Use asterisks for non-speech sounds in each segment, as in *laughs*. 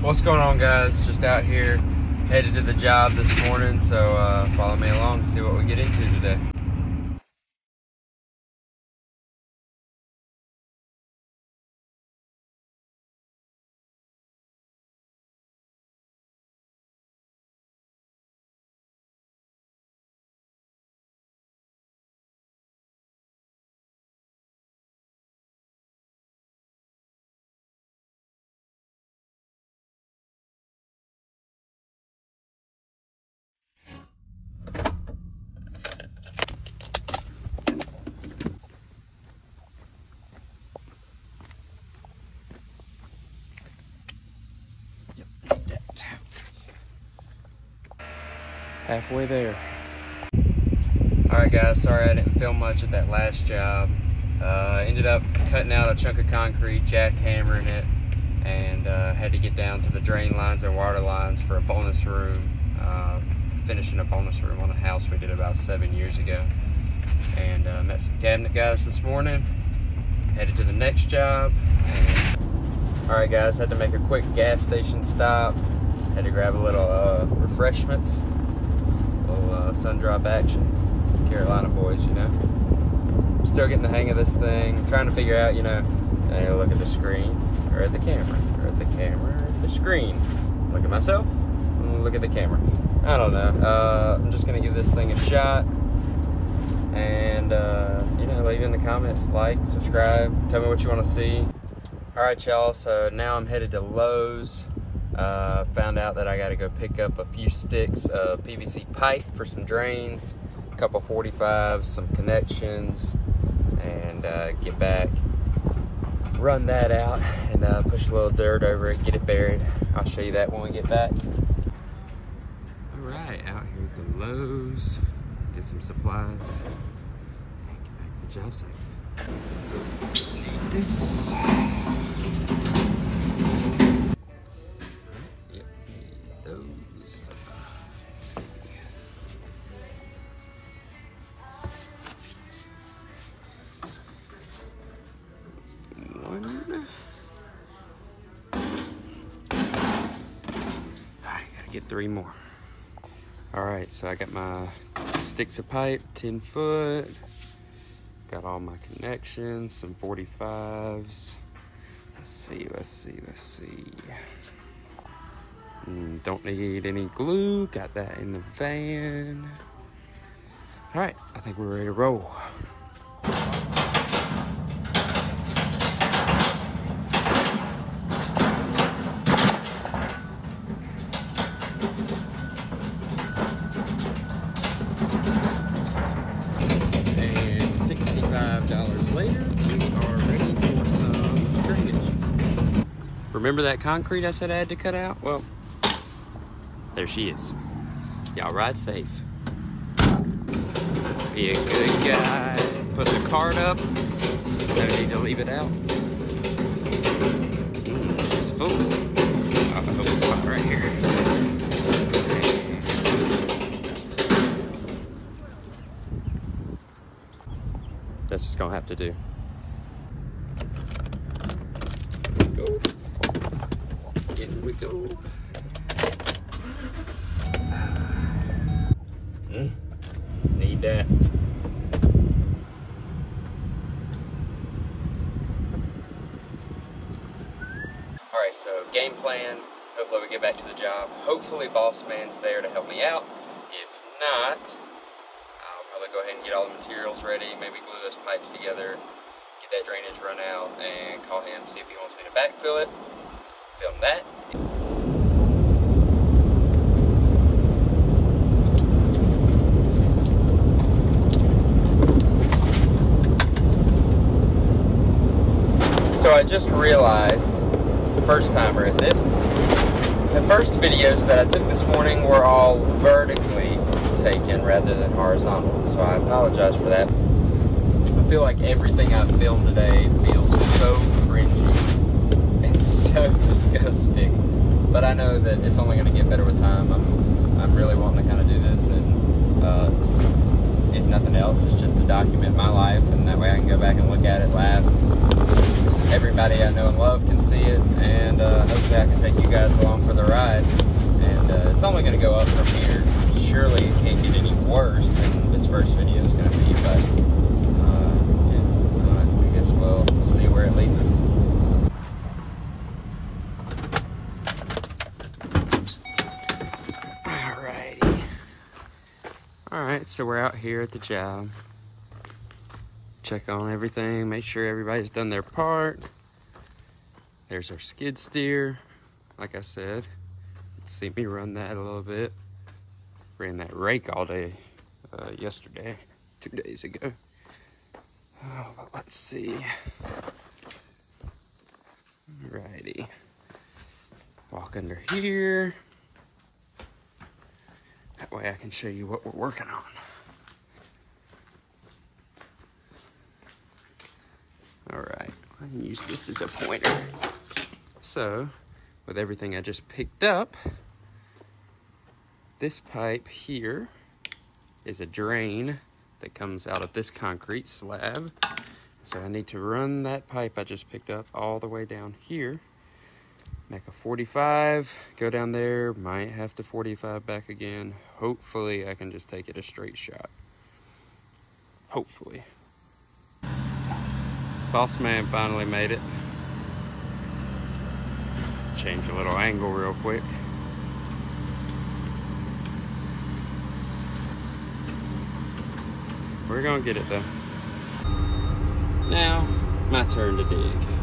What's going on, guys? Just out here, headed to the job this morning, so uh, follow me along and see what we get into today. Halfway there. Alright guys, sorry I didn't film much at that last job. Uh, ended up cutting out a chunk of concrete, jackhammering it, and uh, had to get down to the drain lines and water lines for a bonus room. Uh, finishing a bonus room on a house we did about seven years ago. And uh, met some cabinet guys this morning. Headed to the next job. Alright guys, had to make a quick gas station stop. Had to grab a little uh, refreshments little uh, sun drop action. Carolina boys, you know. I'm still getting the hang of this thing. I'm trying to figure out, you know, hey, look at the screen, or at the camera, or at the camera, or at the screen. Look at myself, look at the camera. I don't know. Uh, I'm just gonna give this thing a shot. And, uh, you know, leave in the comments, like, subscribe, tell me what you want to see. All right, y'all, so now I'm headed to Lowe's. Uh, found out that I got to go pick up a few sticks of PVC pipe for some drains, a couple 45s, some connections, and uh, get back, run that out, and uh, push a little dirt over it, get it buried. I'll show you that when we get back. All right, out here at the Lowe's, get some supplies, and get back to the job site. This. Three more. All right, so I got my sticks of pipe, 10 foot. Got all my connections, some 45s. Let's see, let's see, let's see. Mm, don't need any glue. Got that in the van. All right, I think we're ready to roll. Remember that concrete I said I had to cut out? Well, there she is. Y'all ride safe. Be a good guy. Put the card up. No need to leave it out. Mm, it's full. I hope it's spot right here. That's just gonna have to do. In we go. Mm, Need that. All right, so game plan. Hopefully, we get back to the job. Hopefully, boss man's there to help me out. If not, I'll probably go ahead and get all the materials ready. Maybe glue those pipes together, get that drainage run out, and call him see if he wants me to backfill it. Film that. So I just realized, first timer at this, the first videos that I took this morning were all vertically taken rather than horizontal. So I apologize for that. I feel like everything I've filmed today feels so cringy and *laughs* so disgusting. But I know that it's only going to get better with time. I'm, I'm really wanting to kind of do this, and uh, if nothing else, it's just to document my life, and that way I can go back and look at it, laugh, everybody I know and love can see it, and uh, hopefully I can take you guys along for the ride. And uh, it's only going to go up from here. Surely it can't get any worse than this first video is going to be, but uh, guess we'll, we'll see where it leads us. Alrighty. Alright, so we're out here at the job check on everything, make sure everybody's done their part. There's our skid steer. Like I said, see me run that a little bit. Ran that rake all day uh, yesterday, two days ago. Oh, let's see. Alrighty. Walk under here. That way I can show you what we're working on. All right, I can use this as a pointer. So, with everything I just picked up, this pipe here is a drain that comes out of this concrete slab. So I need to run that pipe I just picked up all the way down here. Make a 45, go down there, might have to 45 back again. Hopefully I can just take it a straight shot. Hopefully. Boss man finally made it. Change a little angle real quick. We're gonna get it though. Now, my turn to dig.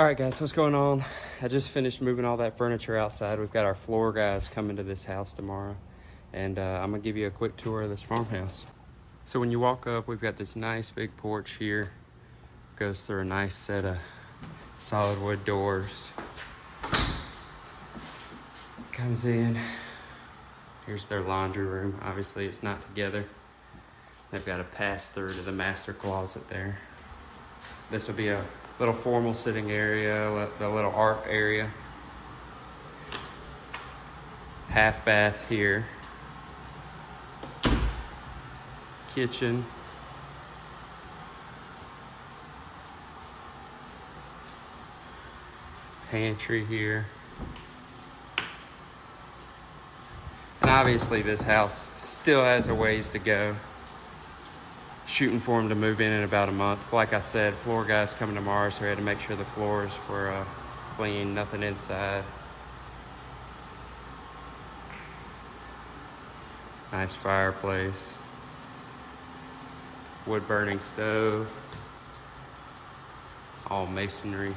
All right, guys, what's going on? I just finished moving all that furniture outside. We've got our floor guys coming to this house tomorrow, and uh, I'm gonna give you a quick tour of this farmhouse. So when you walk up, we've got this nice big porch here. Goes through a nice set of solid wood doors. Comes in. Here's their laundry room. Obviously, it's not together. They've got a pass through to the master closet there. This will be a little formal sitting area, the little art area. Half bath here. Kitchen. Pantry here. And obviously this house still has a ways to go shooting for him to move in in about a month. Like I said, floor guys coming tomorrow, so we had to make sure the floors were uh, clean, nothing inside. Nice fireplace. Wood burning stove. All masonry.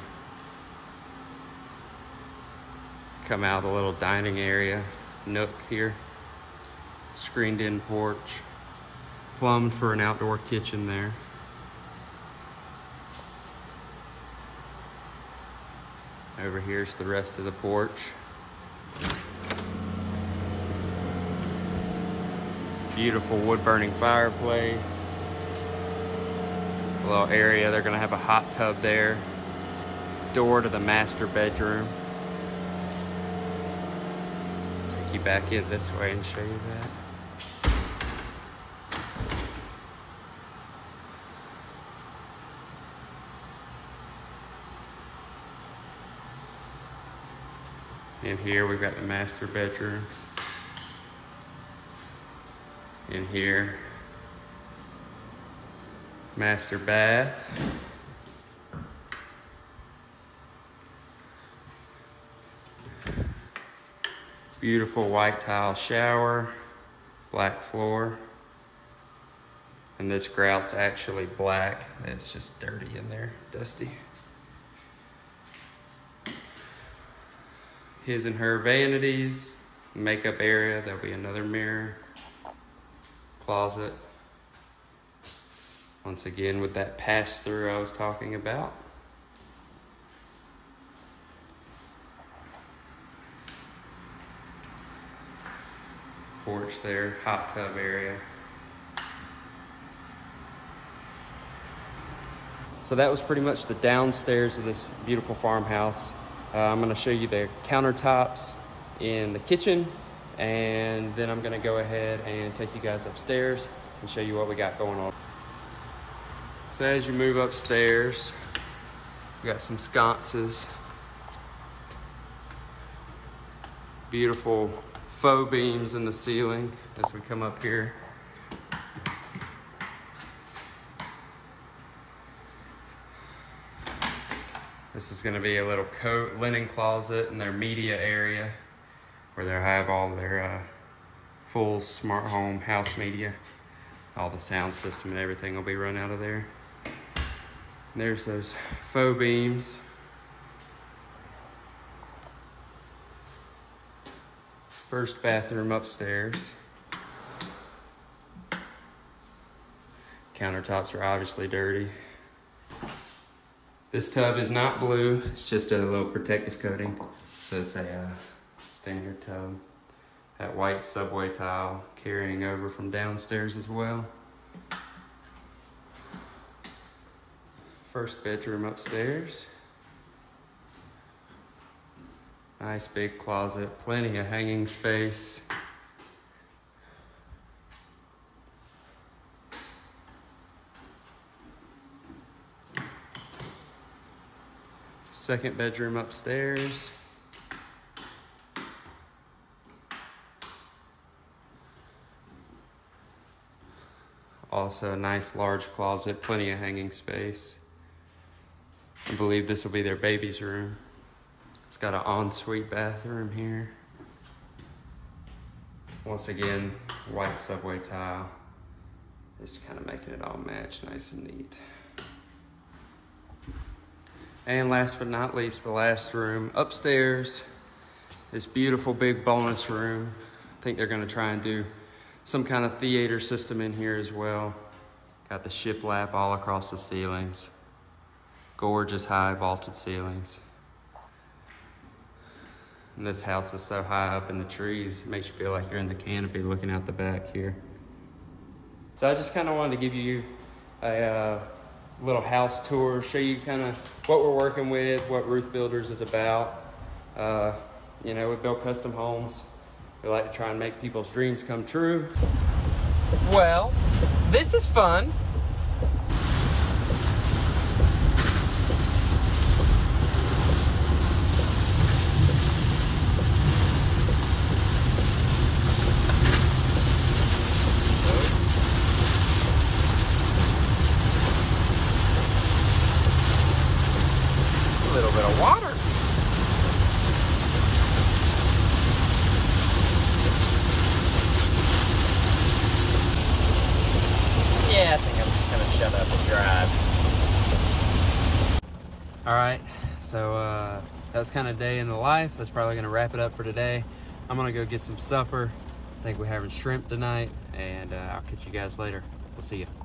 Come out the little dining area, nook here. Screened in porch plumbed for an outdoor kitchen there. Over here's the rest of the porch. Beautiful wood burning fireplace. A little area, they're gonna have a hot tub there. Door to the master bedroom. Take you back in this way and show you that. In here, we've got the master bedroom. In here, master bath. Beautiful white tile shower, black floor. And this grout's actually black. It's just dirty in there, dusty. His and her vanities, makeup area, there'll be another mirror, closet. Once again with that pass through I was talking about. porch there, hot tub area. So that was pretty much the downstairs of this beautiful farmhouse. Uh, I'm gonna show you the countertops in the kitchen and then I'm gonna go ahead and take you guys upstairs and show you what we got going on. So as you move upstairs, we got some sconces, beautiful faux beams in the ceiling as we come up here. This is gonna be a little coat linen closet in their media area where they have all their uh, full smart home house media. All the sound system and everything will be run out of there. And there's those faux beams First bathroom upstairs. Countertops are obviously dirty. This tub is not blue, it's just a little protective coating. So it's a uh, standard tub. That white subway tile carrying over from downstairs as well. First bedroom upstairs. Nice big closet, plenty of hanging space. Second bedroom upstairs. Also a nice large closet, plenty of hanging space. I believe this will be their baby's room. It's got an ensuite bathroom here. Once again, white subway tile. Just kind of making it all match nice and neat. And last but not least, the last room upstairs. This beautiful big bonus room. I think they're gonna try and do some kind of theater system in here as well. Got the shiplap all across the ceilings. Gorgeous high vaulted ceilings. And this house is so high up in the trees, it makes you feel like you're in the canopy looking out the back here. So I just kind of wanted to give you a uh, little house tour, show you kind of what we're working with, what Ruth Builders is about. Uh, you know, we build custom homes. We like to try and make people's dreams come true. Well, this is fun. Yeah, I think I'm just gonna shut up and drive. All right, so uh, that was kind of day in the life. That's probably gonna wrap it up for today. I'm gonna go get some supper. I think we're having shrimp tonight, and uh, I'll catch you guys later. We'll see you.